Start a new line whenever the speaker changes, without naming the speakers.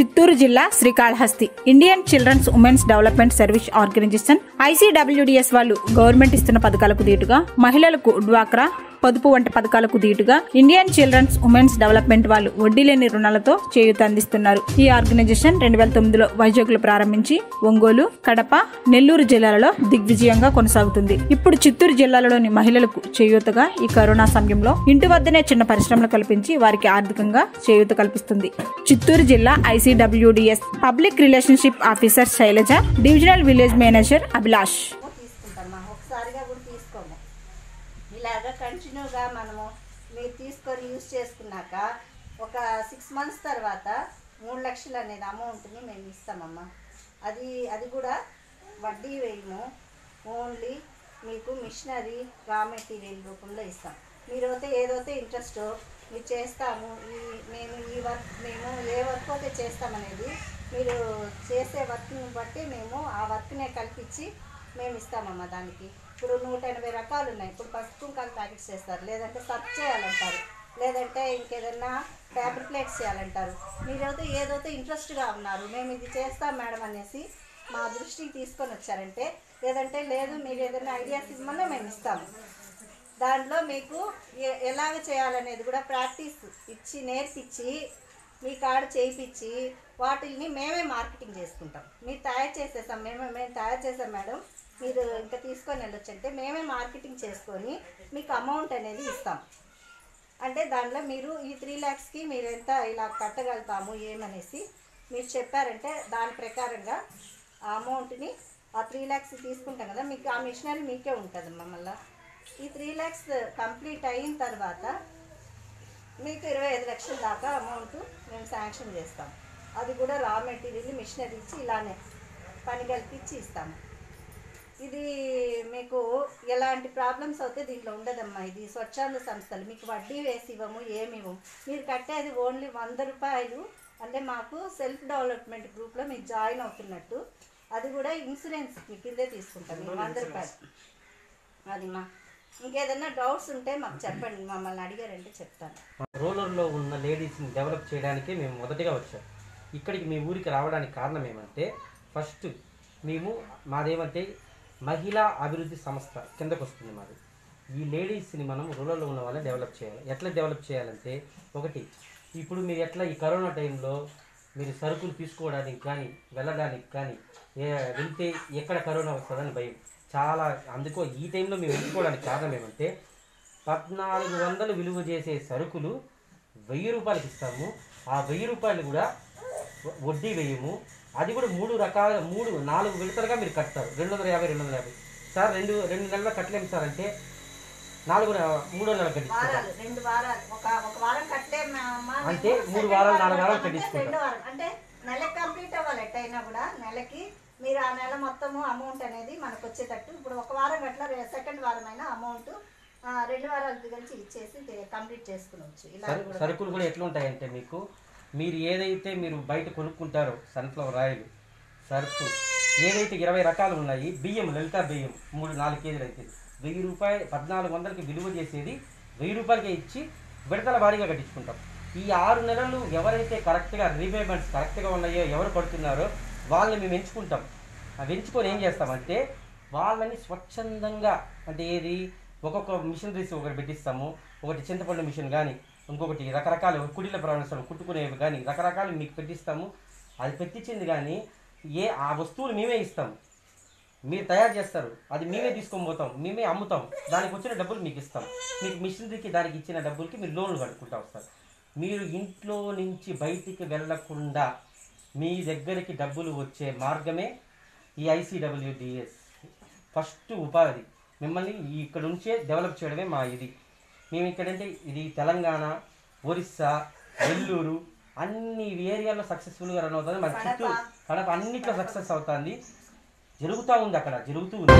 చిత్తూరు జిల్లా Srikalahasti. Indian children's women's development service organisation ICWDS వాళ్ళు government ఇస్తున్న పథకాలకు దీటుగా మహిళలకు డ్వాక్రా పొదుపు వంటి పథకాలకు దీటుగా ఇండియన్ చిల్డ్రన్స్ ఉమెన్స్ డెవలప్మెంట్ వాళ్ళు వడ్డీ లేని రుణాలతో చేయూత అందిస్తున్నారు. ఈ ఆర్గనైజేషన్ రెండు వేల తొమ్మిదిలో వైజాగ్లో ప్రారంభించి ఒంగోలు కడప నెల్లూరు జిల్లాలలో దిగ్విజయంగా కొనసాగుతుంది. ఇప్పుడు చిత్తూరు జిల్లాలోని మహిళలకు చేయూతగా ఈ కరోనా సమయంలో ఇంటి వద్దనే చిన్న పరిశ్రమలు కల్పించి వారికి ఆర్థికంగా చేయూత కల్పిస్తుంది. చిత్తూరు జిల్లా ICWDS public relationship officer Sailaja divisional village manager Abhilash.
ఇలాగా కంటిన్యూగా మనము మీరు తీసుకొని యూజ్ చేసుకున్నాక ఒక సిక్స్ మంత్స్ తర్వాత మూడు లక్షలు అనేది అమౌంట్ని మేము ఇస్తామమ్మా. అది అది కూడా వడ్డీ వేయము. ఓన్లీ మీకు మిషనరీ రా మెటీరియల్ రూపంలో ఇస్తాం. మీరు అయితే ఏదైతే ఇంట్రెస్ట్ మీరు చేస్తాము ఈ మేము ఈ వర్క్ మేము ఏ వర్క్ అయితే చేస్తామనేది మీరు చేసే వర్క్ని బట్టి మేము ఆ వర్క్నే కల్పించి మేము ఇస్తామమ్మా దానికి. ఇప్పుడు నూట ఎనభై రకాలు ఉన్నాయి ఇప్పుడు పసుపు కుంకాలు ప్యాకెట్స్ చేస్తారు. లేదంటే సర్చ్ చేయాలంటారు. లేదంటే ఇంకేదన్నా పేపర్ ప్లేట్స్ చేయాలంటారు. మీరైతే ఏదైతే ఇంట్రెస్ట్గా ఉన్నారు మేము ఇది చేస్తాం మేడం అనేసి మా దృష్టికి తీసుకొని వచ్చారంటే లేదంటే లేదు మీరు ఏదైనా ఐడియాస్ ఇవ్వమన్నా మేము ఇస్తాము దాంట్లో మీకు ఎలాగ చేయాలనేది కూడా ప్రాక్టీస్ ఇచ్చి నేర్పించి మీ కాడ చేయించి వాటిల్ని మేమే మార్కెటింగ్ చేసుకుంటాం. మీరు తయారు చేసేసాం మేమే మేము తయారు చేసాం మేడం మీరు ఇంకా తీసుకొని వెళ్ళొచ్చు అంటే మేమే మార్కెటింగ్ చేసుకొని మీకు అమౌంట్ అనేది ఇస్తాం. అంటే దాంట్లో మీరు ఈ త్రీ ల్యాక్స్కి మీరు ఎంత ఇలా కట్టగలుగుతాము ఏమనేసి మీరు చెప్పారంటే దాని ప్రకారంగా ఆ అమౌంట్ని ఆ త్రీ ల్యాక్స్ తీసుకుంటాం కదా మీకు ఆ మిషనరీ మీకే ఉంటుంది మమ్మల్ని ఈ త్రీ ల్యాక్స్ కంప్లీట్ అయిన తర్వాత మీకు ఇరవై ఐదు లక్షల దాకా అమౌంట్ మేము శాంక్షన్ చేస్తాం. అది కూడా రా మెటీరియల్ మిషనరీ ఇచ్చి ఇలానే పని కల్పించి ఇస్తాము. ఇది మీకు ఎలాంటి ప్రాబ్లమ్స్ అయితే దీంట్లో ఉండదమ్మా. ఇది స్వచ్ఛంద సంస్థలు. మీకు వడ్డీ వేసి ఇవ్వము ఏమి ఇవ్వము. మీరు కట్టేది ఓన్లీ వంద రూపాయలు. అంటే మాకు సెల్ఫ్ డెవలప్మెంట్ గ్రూప్లో మీరు జాయిన్ అవుతున్నట్టు. అది కూడా ఇన్సూరెన్స్ మీ కిందే తీసుకుంటాం మీరు వంద రూపాయలు. అది మా ఇంకేదన్నా డౌట్స్ ఉంటే మాకు చెప్పండి. మమ్మల్ని అడిగారంటే చెప్తాను.
రూరల్లో ఉన్న లేడీస్ని డెవలప్ చేయడానికి మేము మొదటిగా వచ్చాం. ఇక్కడికి మీ ఊరికి రావడానికి కారణం ఏమంటే ఫస్ట్ మేము మాదేమంటే మహిళా అభివృద్ధి సంస్థ కిందకు వస్తుంది మాది. ఈ లేడీస్ని మనం రూరల్లో ఉన్న వాళ్ళని డెవలప్ చేయాలి. ఎట్లా డెవలప్ చేయాలంటే ఒకటి ఇప్పుడు మీరు ఎట్లా ఈ కరోనా టైంలో మీరు సరుకులు తీసుకోవడానికి కానీ వెళ్ళడానికి కానీ వెళ్తే ఎక్కడ కరోనా వస్తుందని భయం. చాలా అందుకో ఈ టైంలో మేము వెళ్ళుకోవడానికి కారణం ఏమంటే పద్నాలుగు వందలు విలువ చేసే సరుకులు వెయ్యి రూపాయలకి ఇస్తాము. ఆ వెయ్యి రూపాయలు కూడా వడ్డీ వేయము. అది కూడా మూడు రకాల మూడు నాలుగు విడతలుగా మీరు కడతారు. రెండు వందల యాభై రెండు వందల యాభై. సార్ రెండు రెండు నెలల కట్టలేము సార్ అంటే నాలుగు మూడో నెల కట్టించుకుంటాం.
వారాలు రెండు వారాలు. ఒక ఒక వారం కట్టే
అంటే మూడు వారాలు, నాలుగు వారాలు కట్టించుకుంటాం.
రెండు వారం అంటే నెల కంప్లీట్ అవ్వాలి ఎట్టయినా కూడా. నెలకి మీరు ఆ నెల మొత్తము అమౌంట్ అనేది మనకు వచ్చేటట్టు ఇప్పుడు ఒక వారం అట్లా సెకండ్ వారం అయినా అమౌంట్ రెండు వారాలు కలిసి ఇచ్చేసి కంప్లీట్ చేసుకునవచ్చు ఇలా
సరు-
కూడా
సరుకులు కూడా ఎట్లా ఉంటాయంటే మీకు? మీరు ఏదైతే మీరు బయట కొనుక్కుంటారో సన్ఫ్లవర్ ఆయిల్ సర్ఫ్ ఏదైతే ఇరవై రకాలు ఉన్నాయి బియ్యం లలిత బియ్యం మూడు నాలుగు కేజీలు అయితే వెయ్యి రూపాయలు పద్నాలుగు వందలకి విలువ చేసేది వెయ్యి రూపాయలకే ఇచ్చి విడతల వారీగా కట్టించుకుంటాం. ఈ ఆరు నెలలు ఎవరైతే కరెక్ట్గా రీపేమెంట్స్ కరెక్ట్గా ఉన్నాయో ఎవరు పడుతున్నారో వాళ్ళని మేము ఎంచుకుంటాం. అవి ఎంచుకొని ఏం చేస్తామంటే వాళ్ళని స్వచ్ఛందంగా అంటే ఏది? ఒక్కొక్క మిషనరీస్ ఒకటి పెట్టిస్తాము. ఒకటి చింతపండు మిషన్ కానీ ఇంకొకటి రకరకాల కుడిల ప్రవేశం కుట్టుకునేవి కానీ రకరకాలు మీకు పెట్టిస్తాము. అది పెట్టించింది కానీ ఏ ఆ వస్తువులు మేమే ఇస్తాం మీరు తయారు చేస్తారు. అది మేమే తీసుకొని పోతాం. మేమే అమ్ముతాం. దానికి వచ్చిన డబ్బులు మీకు ఇస్తాం. మీకు మిషనరీకి దానికి ఇచ్చిన డబ్బులకి మీరు లోన్లు కట్టుకుంటా వస్తారు. మీరు ఇంట్లో నుంచి బయటికి వెళ్ళకుండా మీ దగ్గరికి డబ్బులు వచ్చే మార్గమే ఈ ఐసీడబ్ల్యూడిఎస్ ఫస్ట్ ఉపాధి. మిమ్మల్ని ఇక్కడ నుంచే డెవలప్ చేయడమే మా ఇది. మేము ఇక్కడంటే ఇది తెలంగాణ ఒరిస్సా నెల్లూరు అన్ని ఏరియాలో సక్సెస్ఫుల్గా రన్ అవుతుంది. మన చుట్టూ కడప. అన్నిట్లో సక్సెస్ అవుతుంది. జరుగుతూ ఉంది అక్కడ జరుగుతూ ఉంది.